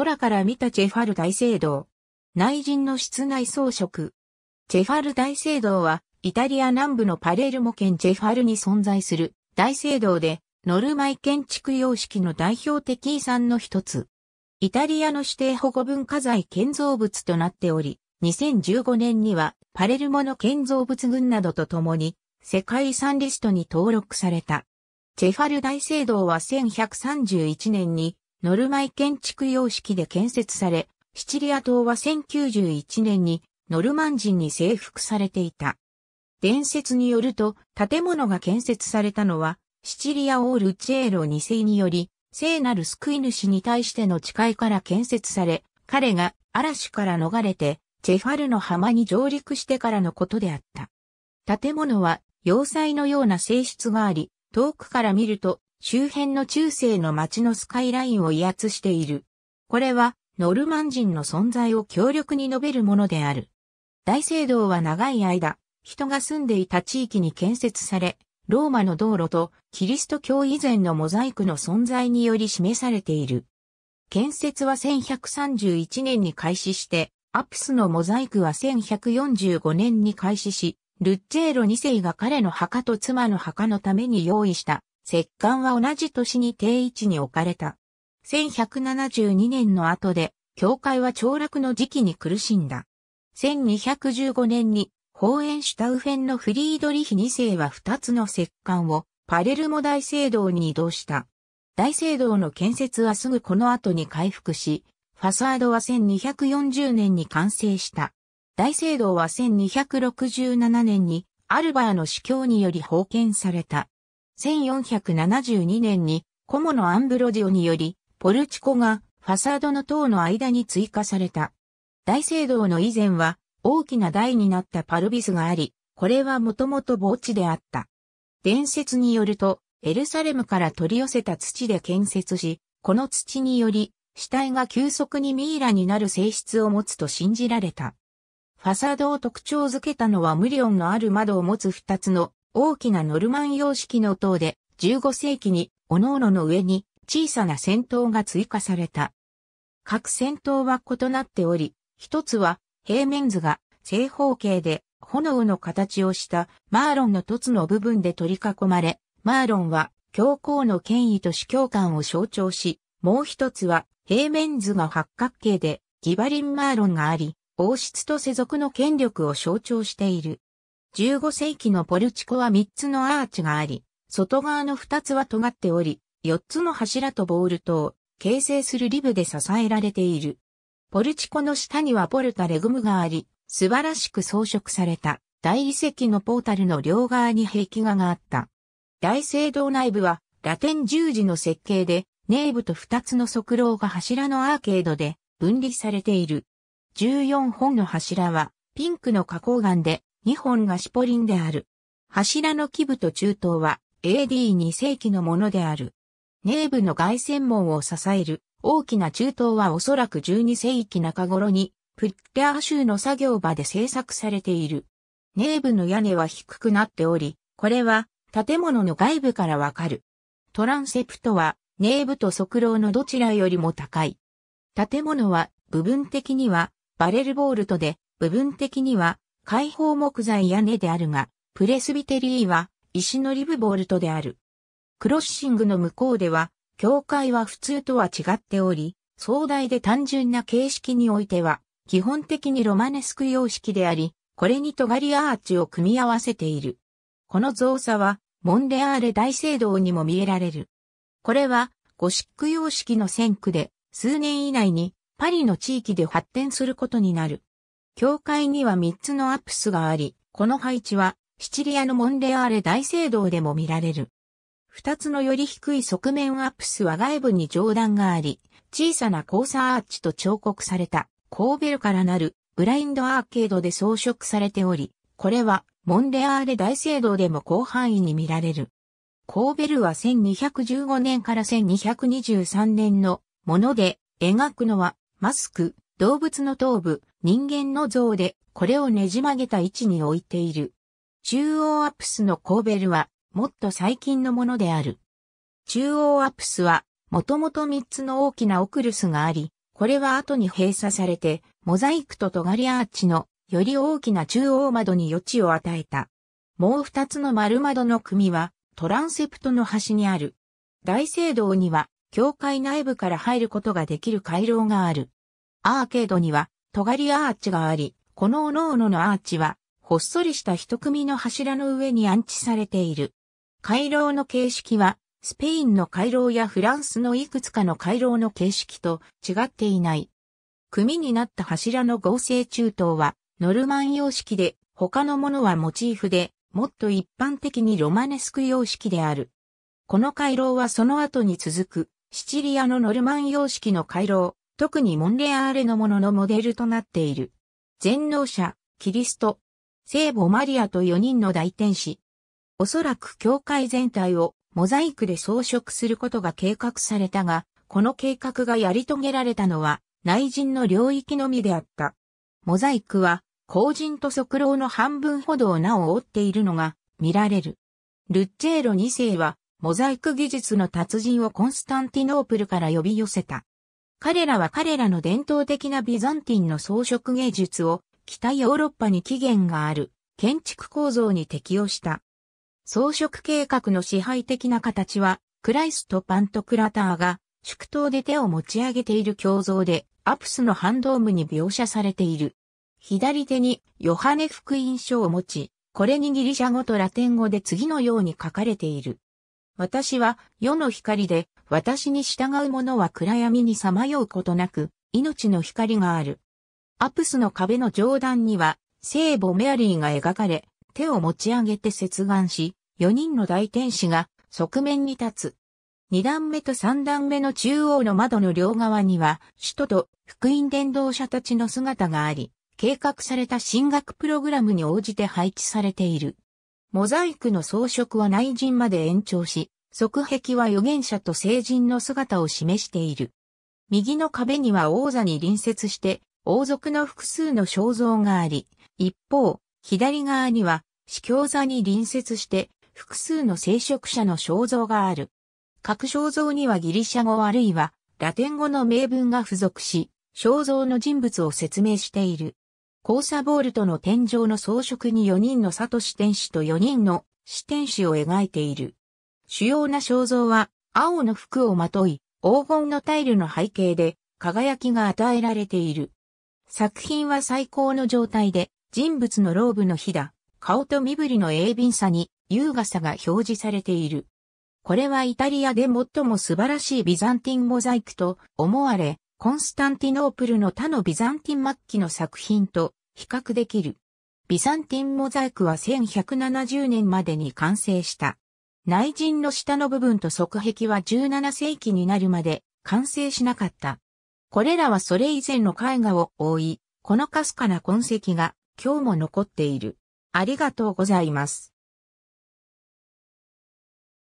空から見たチェファル大聖堂。内陣の室内装飾。チェファル大聖堂は、イタリア南部のパレルモ県チェファルに存在する大聖堂で、ノルマイ建築様式の代表的遺産の一つ。イタリアの指定保護文化財建造物となっており、2015年にはパレルモの建造物群などとともに世界遺産リストに登録された。チェファル大聖堂は1131年にノルマイ建築様式で建設され、シチリア島は1091年にノルマン人に征服されていた。伝説によると建物が建設されたのはシチリアオールチェーロ2世により聖なる救い主に対しての誓いから建設され、彼が嵐から逃れてチェファルの浜に上陸してからのことであった。建物は要塞のような性質があり、遠くから見ると周辺の中世の街のスカイラインを威圧している。これはノルマン人の存在を強力に述べるものである。大聖堂は長い間、人が住んでいた地域に建設され、ローマの道路とキリスト教以前のモザイクの存在により示されている。建設は1131年に開始して、アプスのモザイクは1145年に開始し、ルッチェーロ2世が彼の墓と妻の墓のために用意した石棺は同じ年に定位置に置かれた。1172年の後で、教会は凋落の時期に苦しんだ。1215年に、ホーエンシュタウフェンのフリードリヒ2世は2つの石棺をパレルモ大聖堂に移動した。大聖堂の建設はすぐこの後に回復し、ファサードは1240年に完成した。大聖堂は1267年にアルバーの司教により封建された。1472年にコモのアンブロジオによりポルチコがファサードの塔の間に追加された。大聖堂の以前は大きな台になったパルビスがあり、これはもともと墓地であった。伝説によると、エルサレムから取り寄せた土で建設し、この土により死体が急速にミイラになる性質を持つと信じられた。ファサードを特徴づけたのは無リオンのある窓を持つ二つの大きなノルマン様式の塔で、15世紀に各々の上に小さな戦闘が追加された。各戦闘は異なっており、一つは平面図が正方形で炎の形をしたマーロンの凸の部分で取り囲まれ、マーロンは教皇の権威と主教官を象徴し、もう一つは平面図が八角形でギバリンマーロンがあり、王室と世俗の権力を象徴している。15世紀のポルチコは3つのアーチがあり、外側の2つは尖っており、4つの柱とボールとを形成するリブで支えられている。ポルチコの下にはポルタレグムがあり、素晴らしく装飾された大理石のポータルの両側に壁画があった。大聖堂内部はラテン十字の設計で内部と二つの側廊が柱のアーケードで分離されている。14本の柱はピンクの花崗岩で2本がシポリンである。柱の基部と中東は AD2 世紀のものである。内部の外線門を支える大きな中東はおそらく12世紀中頃にプッレア州の作業場で製作されている。内部の屋根は低くなっており、これは建物の外部からわかる。トランセプトは内部と側廊のどちらよりも高い。建物は部分的にはバレルボールトで、部分的には開放木材屋根であるが、プレスビテリーは石のリブボルトである。クロッシングの向こうでは、教会は普通とは違っており、壮大で単純な形式においては、基本的にロマネスク様式であり、これに尖りアーチを組み合わせている。この造作は、モンレアーレ大聖堂にも見えられる。これは、ゴシック様式の線区で、数年以内にパリの地域で発展することになる。教会には3つのアプスがあり、この配置はシチリアのモンレアーレ大聖堂でも見られる。2つのより低い側面アプスは外部に上段があり、小さな交差アーチと彫刻されたコーベルからなるブラインドアーケードで装飾されており、これはモンレアーレ大聖堂でも広範囲に見られる。コーベルは1215年から1223年のもので、描くのはマスク、動物の頭部、人間の像で、これをねじ曲げた位置に置いている。中央アプスのコーベルは、もっと最近のものである。中央アプスは、もともと3つの大きなオクルスがあり、これは後に閉鎖されて、モザイクと尖りアーチのより大きな中央窓に余地を与えた。もう二つの丸窓の組はトランセプトの端にある。大聖堂には教会内部から入ることができる回廊がある。アーケードには尖りアーチがあり、この各々のアーチはほっそりした一組の柱の上に安置されている。回廊の形式はスペインの回廊やフランスのいくつかの回廊の形式と違っていない。組になった柱の合成中東はノルマン様式で他のものはモチーフでもっと一般的にロマネスク様式である。この回廊はその後に続くシチリアのノルマン様式の回廊、特にモンレアーレのもののモデルとなっている。全能者、キリスト、聖母マリアと4人の大天使。おそらく教会全体をモザイクで装飾することが計画されたが、この計画がやり遂げられたのは内陣の領域のみであった。モザイクは後陣と側廊の半分ほどをなお覆っているのが見られる。ルッチェーロ2世はモザイク技術の達人をコンスタンティノープルから呼び寄せた。彼らは彼らの伝統的なビザンティンの装飾芸術を北ヨーロッパに起源がある建築構造に適用した。装飾計画の支配的な形は、クライスト・パントクラターが、祝祷で手を持ち上げている胸像で、アプスの半ドームに描写されている。左手にヨハネ福音書を持ち、これにギリシャ語とラテン語で次のように書かれている。私は世の光で、私に従う者は暗闇にさまようことなく、命の光がある。アプスの壁の上段には、聖母メアリーが描かれ、手を持ち上げて接岸し、4人の大天使が側面に立つ。2段目と3段目の中央の窓の両側には、首都と福音伝道者たちの姿があり、計画された進学プログラムに応じて配置されている。モザイクの装飾は内陣まで延長し、側壁は預言者と聖人の姿を示している。右の壁には王座に隣接して王族の複数の肖像があり、一方、左側には司教座に隣接して複数の聖職者の肖像がある。各肖像にはギリシャ語あるいはラテン語の名文が付属し、肖像の人物を説明している。コーサボールトの天井の装飾に4人のサトシ天使と4人の死天使を描いている。主要な肖像は青の服をまとい、黄金のタイルの背景で輝きが与えられている。作品は最高の状態で人物のローブのひだ、顔と身振りの鋭敏さに優雅さが表示されている。これはイタリアで最も素晴らしいビザンティンモザイクと思われ、コンスタンティノープルの他のビザンティン末期の作品と比較できる。ビザンティンモザイクは1170年までに完成した。内陣の下の部分と側壁は17世紀になるまで完成しなかった。これらはそれ以前の絵画を覆い、このかすかな痕跡が今日も残っている。ありがとうございます。